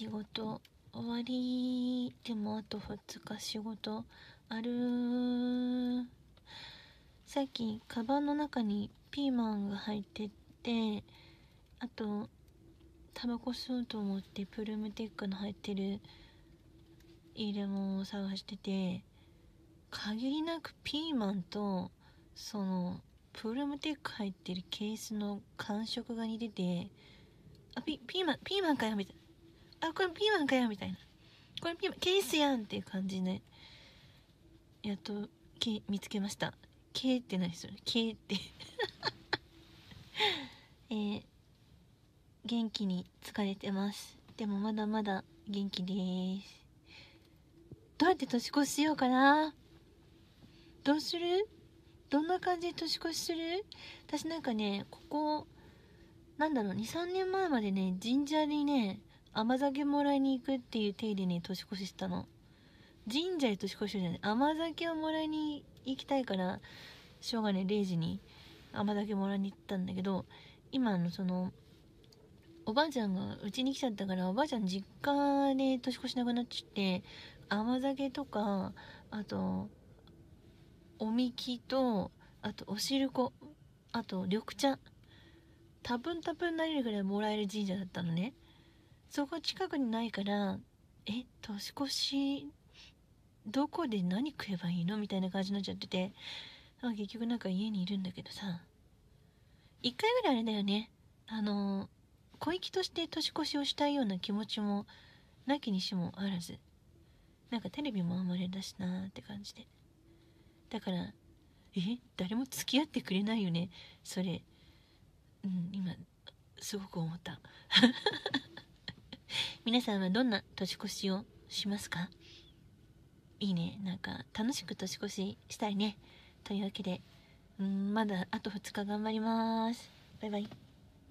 仕事終わりでもあと2日仕事ある。さっきカバンの中にピーマンが入ってってあとタバコ吸おうと思ってプルームテックの入ってる入れ物を探してて限りなくピーマンとそのプルームテック入ってるケースの感触が似ててあピピーマンピーマンかよみたいな。あこれピーマンかよみたいなこれピーマンケースやんっていう感じで。やっとけ見つけましたケーって何それケーって。えー、元気に疲れてます。でもまだまだ元気です。どうやって年越ししようかな。どうする？どんな感じで年越しする？私なんかねここなんだろう23年前までね神社にね甘酒もらいに行くっていう体でね年越ししたの。神社で年越しじゃない甘酒をもらいに行きたいからしょうがね0時に甘酒もらいに行ったんだけど今のそのおばあちゃんがうちに来ちゃったからおばあちゃん実家で年越しなくなっちゃって甘酒とかあとおみきとあとおしるこあと緑茶多分多分なれるぐらいもらえる神社だったのね。そこ近くにないからえ年越しどこで何食えばいいのみたいな感じになっちゃってて結局なんか家にいるんだけどさ。一回ぐらいあれだよね。あの小粋として年越しをしたいような気持ちもなきにしもあらず。なんかテレビもあんまりだしなーって感じで。だからえ誰も付き合ってくれないよね。それ。うん今すごく思った。皆さんはどんな年越しをしますか？いいね。なんか楽しく年越ししたいね。というわけでうんまだあと2日頑張ります。バイバイ。